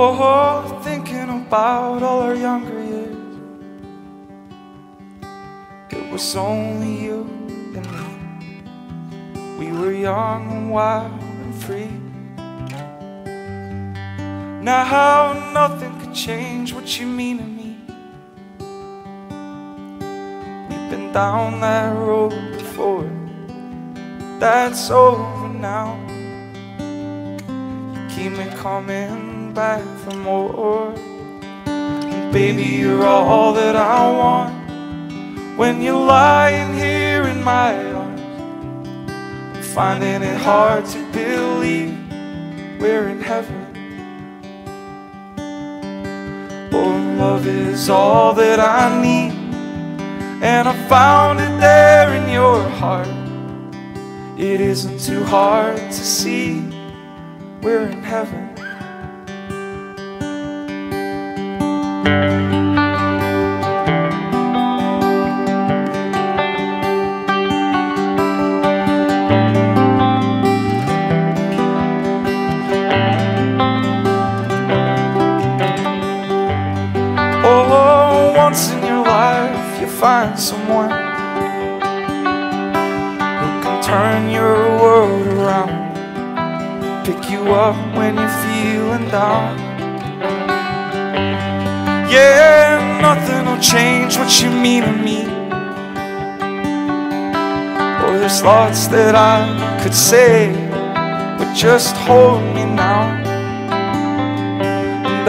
Oh, thinking about all our younger years. It was only you and me. We were young and wild and free. Now, how nothing could change what you mean to me. We've been down that road before. That's over now. You keep me coming back for more. Baby, you're all that I want. When you're lying here in my arms, I'm finding it hard to believe we're in heaven. Oh, love is all that I need, and I found it there in your heart. It isn't too hard to see we're in heaven. Oh, find someone who can turn your world around, pick you up when you're feeling down. Yeah, nothing will change what you mean to me. Oh, there's lots that I could say, but just hold me now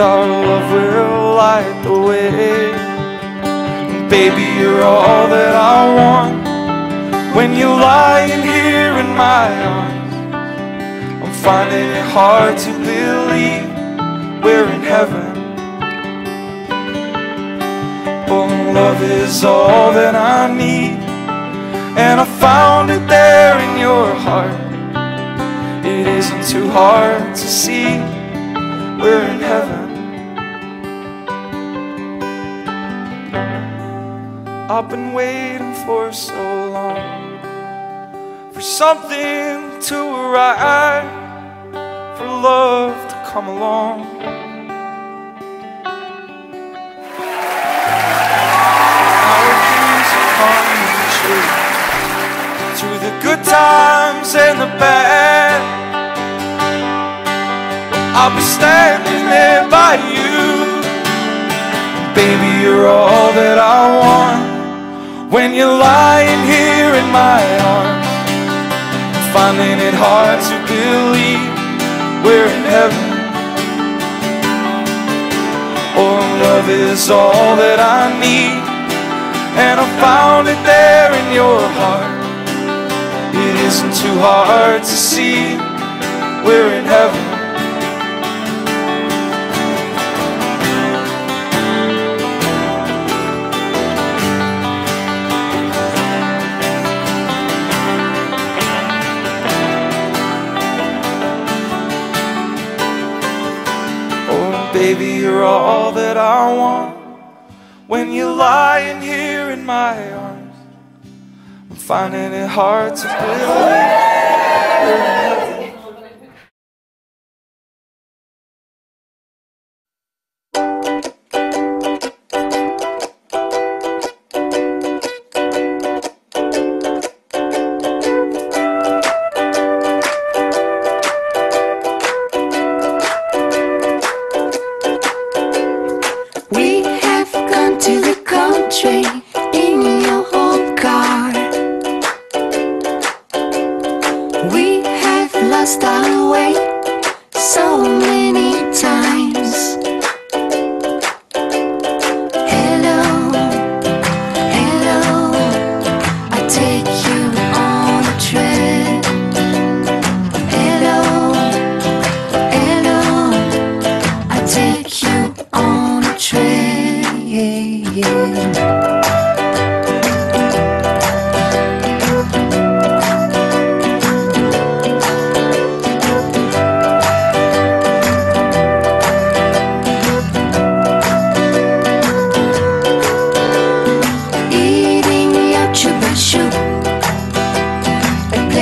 and our love will light the way. Baby, you're all that I want. When you're lying here in my arms, I'm finding it hard to believe we're in heaven. Is all that I need, and I found it there in your heart. It isn't too hard to see we're in heaven. I've been waiting for so long for something to arrive, for love to come along. Good times and the bad. I'll be standing there by you. Baby, you're all that I want. When you're lying here in my arms, finding it hard to believe we're in heaven. Oh, love is all that I need, and I found it there in your heart. It isn't too hard to see we're in heaven. Oh, baby, you're all that I want. When you're lying here in my arms, I'm finding it hard to believe.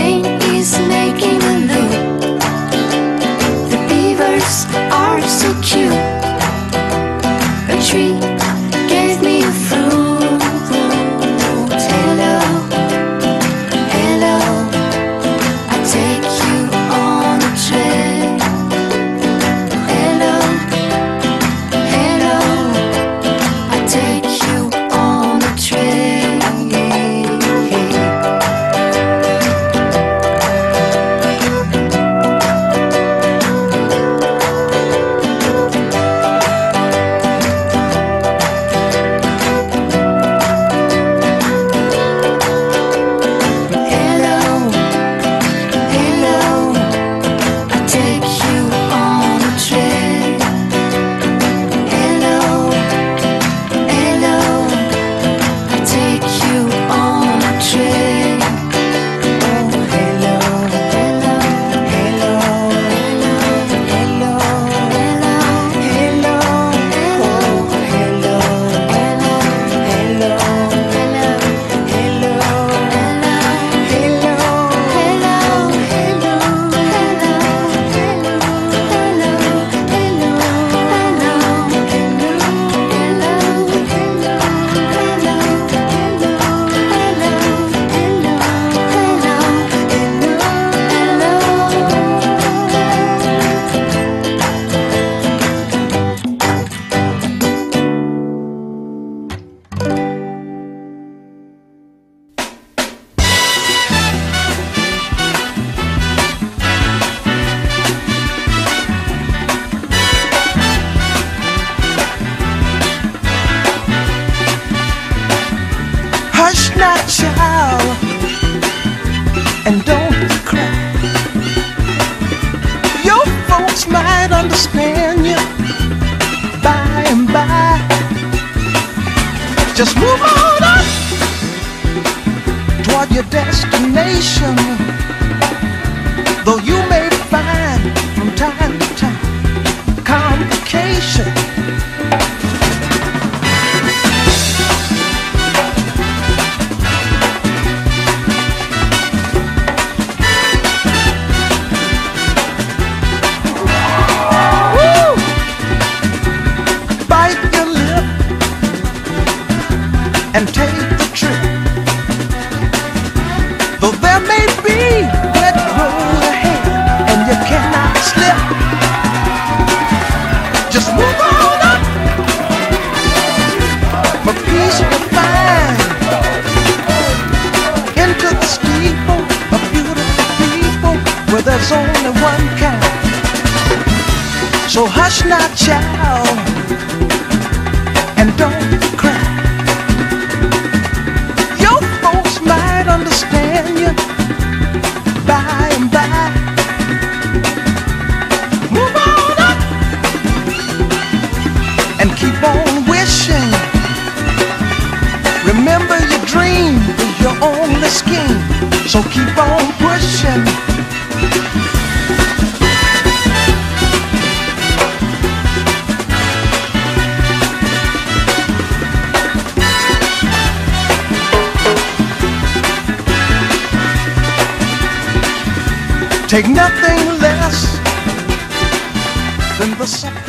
rain and don't cry. Your folks might understand you by and by. Just move on up toward your destination. Though you and take the trip. Though there may be wet road ahead and you cannot slip, just move on up. For peace you find into the steeple of beautiful people where there's only Take nothing less than the supply.